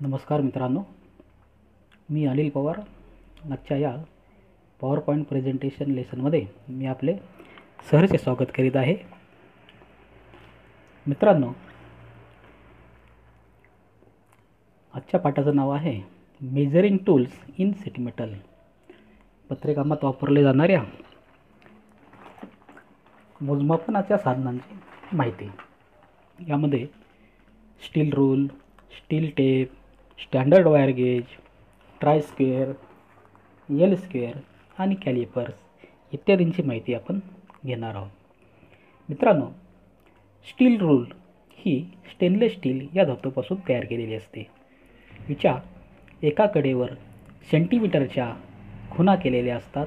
नमस्कार मित्रांनो मी अनिल पवार. आजच्या या पॉवर पॉईंट प्रेझेंटेशन लेसनमध्ये मी आपले सहर्ष स्वागत करीत आहे. मित्रांनो आजच्या पाठाचं नाव आहे measuring tools in sheet metal पत्रिकामात वापरले जाणाऱ्या मोजमापनाच्या साधनांची माहिती. यामध्ये steel rule steel tape standard wire gauge try square L square आणि कॅलिपर्स इत्यादींची माहिती आपण घेणार आहोत. मित्रांनो स्टील रूल ही स्टेनलेस स्टील या धातूपासून तयार केलेली असते. हिच्या एका कडेवर सेंटीमीटरच्या खुणा केलेल्या असतात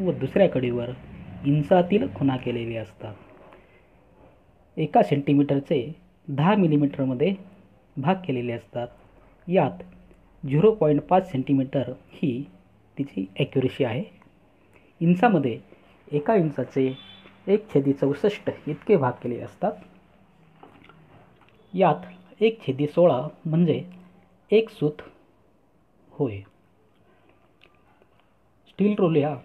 व दुसऱ्या कडेवर इंचातील खुणा केलेल्या असतात. एका सेंटीमीटरचे दहा मिलीमीटरमध्ये भाग केलेले असतात. यात झिरो पॉईंट पाच सेंटीमीटर ही तिची ॲक्युरेसी आहे. इंचामध्ये एका इंचाचे एक छेदी चौसष्ट इतके भाग केले असतात. यात एक छेदी सोळा म्हणजे एक सूत होय. स्टील रोल ह्या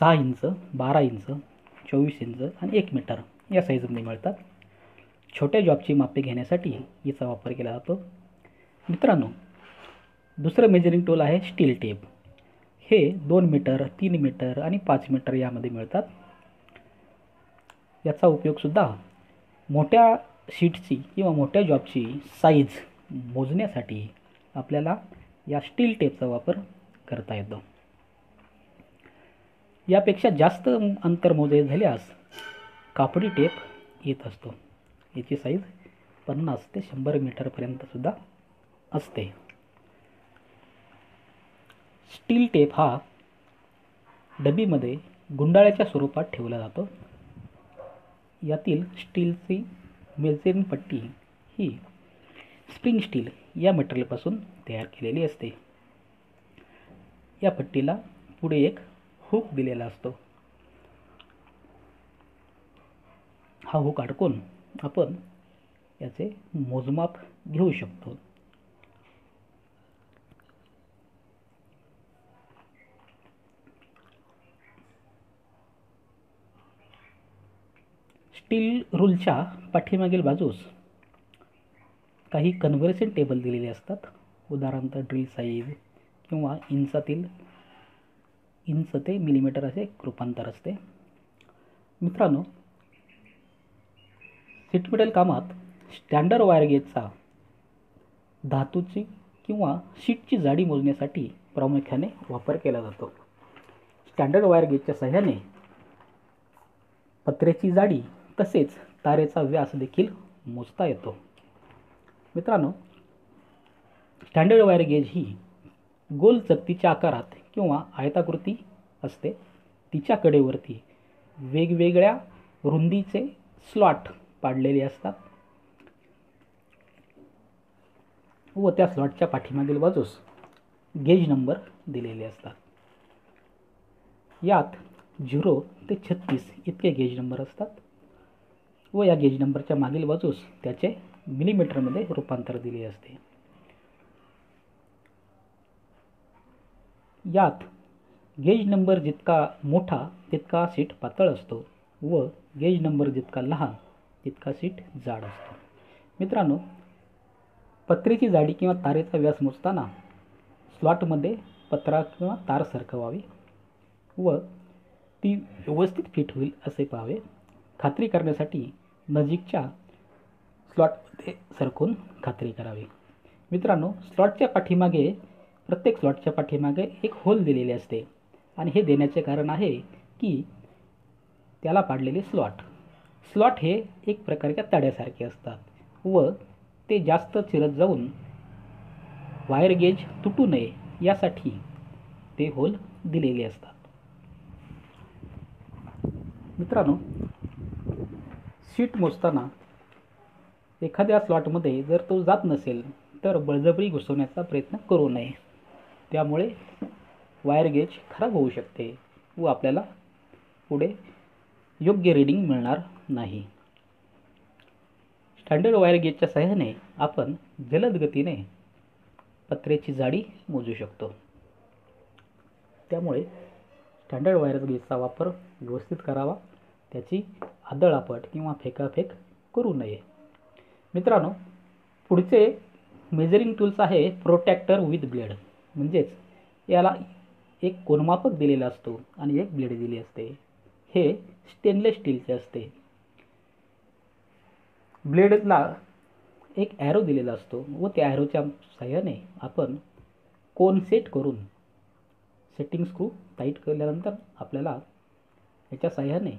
सहा इंच बारा इंच चोवीस इंच आणि एक मीटर या साईजमध्ये मिळतात. छोट्या जॉबची मापे घेण्यासाठी याचा वापर केला जातो. मित्रांनो दुसरं मेजरिंग टूल आहे स्टील टेप हे दोन मीटर तीन मीटर आणि पाच मीटर यामध्ये मिळतात. याचा उपयोगसुद्धा मोठ्या शीटची किंवा मोठ्या जॉबची साईज मोजण्यासाठी आपल्याला या स्टील टेपचा वापर करता येतो. यापेक्षा जास्त अंतर मोजे झाल्यास कापडी टेप येत असतो. याची साईज पन्नास ते शंभर मीटरपर्यंतसुद्धा असते. स्टील टेप हा डबीमध्ये गुंडाळ्याच्या स्वरूपात ठेवला जातो. यातील स्टीलची मेजरिंग पट्टी ही स्प्रिंग स्टील या मटेरियलपासून तयार केलेली असते. या पट्टीला पुढे एक हुक दिलेला असतो. हा हुक अडकून आपण याचे मोजमाप घेऊ शकतो. स्टील रूलच्या पाठीमागील बाजूस काही कन्व्हर्सन टेबल दिलेले असतात. उदाहरणार्थ ड्रिल साईज किंवा इंचातील इंच ते मिलीमीटर असे रूपांतर असते. मित्रांनो सीटमेटल कामात स्टँडर्ड वायर गेजचा धातूची किंवा शीटची जाडी मोजण्यासाठी प्रामुख्याने वापर केला जातो. स्टँडर्ड वायर गेजच्या सहाय्याने पत्र्याची जाडी तसेच तारेचा व्यास देखील मोजता येतो. मित्रांनो स्टँडर्ड वायर गेज ही गोल चकतीच्या आकारात किंवा आयताकृती असते. तिच्या कडेवरती वेगवेगळ्या रुंदीचे स्लॉट पाडलेले असतात व त्या स्लॉटच्या पाठीमागील बाजूस गेज नंबर दिलेले असतात. यात झिरो ते छत्तीस इतके गेज नंबर असतात. व या गेज नंबरच्या मागील बाजूस त्याचे मिलीमीटरमध्ये रूपांतर दिले असते. यात गेज नंबर जितका मोठा तितका सीट पातळ असतो व गेज नंबर जितका लहान तितका सीट जाड असतो. मित्रांनो पत्रेची जाडी किंवा तारेचा व्यास मोजताना स्लॉटमध्ये पत्रा किंवा तार सरकवावी व ती व्यवस्थित फिट होईल असे पाहावे. खात्री करण्यासाठी नजीकच्या स्लॉटमध्ये सरकून खात्री करावी. मित्रांनो स्लॉटच्या पाठीमागे प्रत्येक स्लॉटच्या पाठीमागे एक होल दिलेले असते. आणि हे देण्याचे कारण आहे की त्याला पाडलेले स्लॉट. स्लॉट हे एक प्रकारच्या तड्यासारखे असतात व ते जास्त चिरत जाऊन वायर गेज तुटू नये यासाठी ते होल दिलेले असतात. मित्रांनो सीट मोजताना एखाद्या स्लॉटमध्ये जर तो जात नसेल तर बळजबरी घुसवण्याचा प्रयत्न करू नये. त्यामुळे वायर गेज खराब होऊ शकते व आपल्याला पुढे योग्य रीडिंग मिळणार नाही. स्टँडर्ड वायर गेजच्या सहाय्याने आपण जलद गतीने पत्र्याची जाडी मोजू शकतो. त्यामुळे स्टँडर्ड वायर गेजचा वापर व्यवस्थित करावा. त्याची आदळापट किंवा फेकाफेक करू नये. मित्रांनो पुढचे मेजरिंग टूल्स आहे प्रोटॅक्टर विथ ब्लेड म्हणजेच याला एक कोनमापक दिलेला असतो आणि एक ब्लेड दिली असते. हे स्टेनलेस स्टीलचे असते. ब्लेडला एक ॲरो दिलेला असतो व त्या ॲरोच्या सहाय्याने आपण कोन सेट करून सेटिंग स्क्रू टाईट केल्यानंतर आपल्याला याच्या सहाय्याने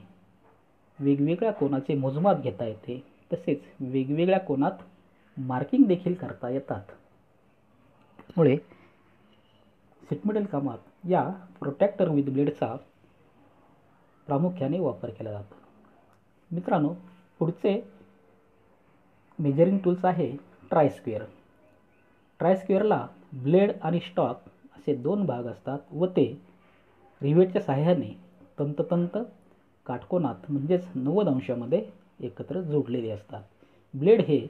वेगवेगळ्या कोणाचे मोजमाप घेता येते तसेच वेगवेगळ्या कोनात मार्किंग देखील करता येतात. मुळे सीटमेटल कामात या प्रोटॅक्टर विथ ब्लेडचा प्रामुख्याने वापर केला जातो. मित्रांनो पुढचे मेजरिंग टूल्स आहे ट्रायस्क्वेअर ट्रायस्क्वेअरला ब्लेड आणि स्टॉक असे दोन भाग असतात व ते रिवेटच्या सहाय्याने तंततंत काटकोनात म्हणजेच नव्वद अंशामध्ये एकत्र जोडलेले असतात. ब्लेड हे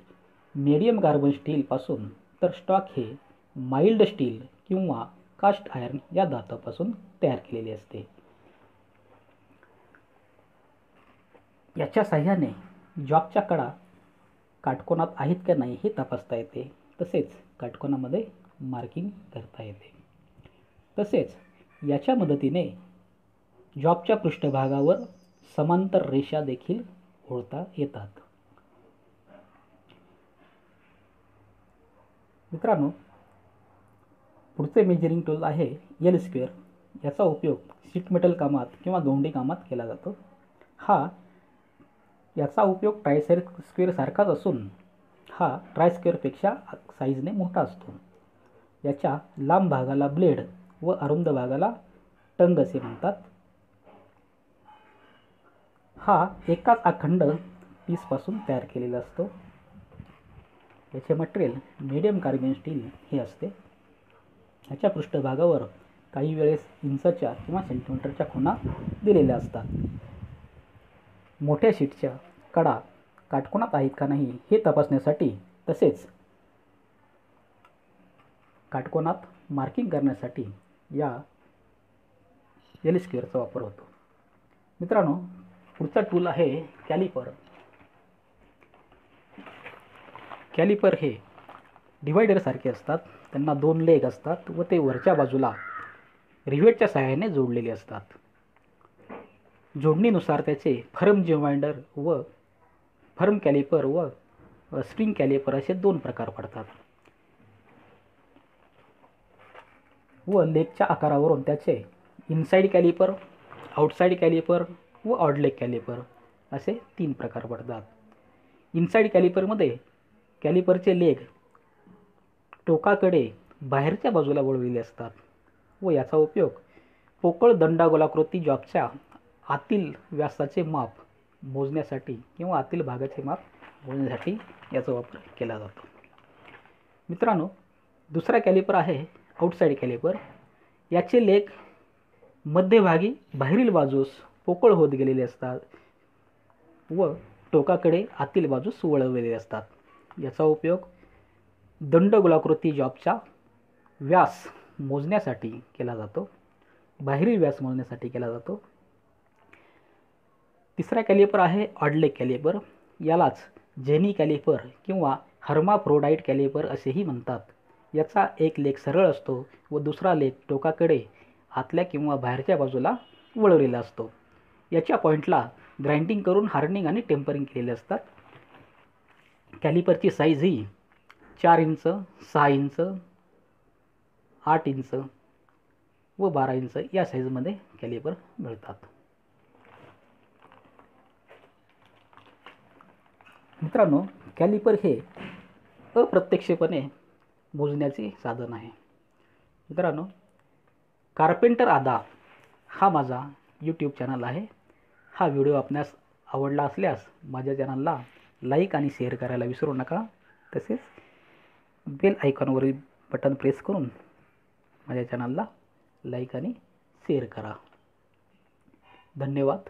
मेडियम कार्बन स्टीलपासून तर स्टॉक हे माइल्ड स्टील किंवा कास्ट आयर्न या धातूपासून तयार केलेले असते. याच्या साह्याने जॉबच्या कडा काटकोनात आहेत का नाही हे तपासता येते. तसेच काटकोनामध्ये मार्किंग करता येते. तसेच याच्या मदतीने जॉबच्या पृष्ठभागावर समांतर रेषा देखील ओळता येतात. मित्रांनो पुढचे मेजरिंग टूल आहे एल स्क्वेअर याचा उपयोग सीट मेटल कामात किंवा गोंडी कामात केला जातो. हा याचा उपयोग ट्रायसेर स्क्वेअरसारखाच असून हा ट्रायस्क्वेअरपेक्षा साईजने मोठा असतो. याच्या लांब भागाला ब्लेड व अरुंद भागाला टंग असे म्हणतात. हा एकाच अखंड पीसपासून तयार केलेला असतो. याचे मटेरियल मीडियम कार्बन स्टील हे असते. ह्याच्या पृष्ठभागावर काही वेळेस इंचाच्या किंवा सेंटीमीटरच्या खुणा दिलेल्या असतात. मोठ्या शीटच्या कडा काटकोनात आहेत का नाही हे तपासण्यासाठी तसेच काटकोनात मार्किंग करण्यासाठी या एल स्क्वेअरचा वापर होतो. मित्रांनो पुढचा टूल आहे कॅलिपर. कॅलिपर हे डिवायडरसारखे असतात. त्यांना दोन लेग असतात व ते वरच्या बाजूला रिवेटच्या सहाय्याने जोडलेले असतात. जोडणीनुसार त्याचे फर्म जिवायंडर व फर्म कॅलिपर व स्प्रिंग कॅलिपर असे दोन प्रकार पडतात. व लेगच्या आकारावरून त्याचे इनसाईड कॅलिपर आउटसाईड कॅलिपर व ऑडलेग कॅलिपर असे तीन प्रकार पडतात. इनसाईड कॅलिपरमध्ये कॅलिपरचे लेग टोकाकडे बाहेरच्या बाजूला वळविले असतात व याचा उपयोग पोकळ दंडागोलाकृती जॉबच्या आतील व्यासाचे माप मोजण्यासाठी किंवा आतील भागाचे माप मोजण्यासाठी याचा वापर केला जातो. मित्रांनो दुसरा कॅलिपर आहे आउटसाईड कॅलिपर याचे लेख मध्यभागी बाहेरील बाजूस पोकळ होत गेलेले असतात व टोकाकडे आतील बाजूस वळवलेले असतात. याचा उपयोग दंडगोलाकृती जॉबचा व्यास मोजण्यासाठी केला जातो. बाहेरील व्यास मोजण्यासाठी केला जातो. तिसरा कॅलिपर आहे ऑडले कॅलिपर. यालाच जेनी कॅलिपर किंवा हर्माफ्रोडाईट कॅलिपर असेही म्हणतात. याचा एक लेख सरळ असतो व दुसरा लेख टोकाकडे आतल्या किंवा बाहेरच्या बाजूला वळवलेला असतो. याच्या पॉईंटला ग्राइंडिंग करून हार्डनिंग आणि टेम्परिंग केलेले असतात. कॅलिपरची साईज ही चार इंच सहा इंच आठ इंच व बारा इंच या साईजमध्ये कॅलिपर मिळतात. मित्रांनो कॅलिपर हे अप्रत्यक्षपणे मोजण्याचे साधन आहे. मित्रांनो कार्पेंटर आदा हा माझा यूट्यूब चॅनल आहे. हा व्हिडिओ आपणास आवडला असल्यास माझ्या चॅनलला लाईक आणि शेअर करायला विसरू नका. तसेच बेल आयकॉनवरील बटन प्रेस करून माझ्या चॅनलला लाईक आणि शेअर करा. धन्यवाद.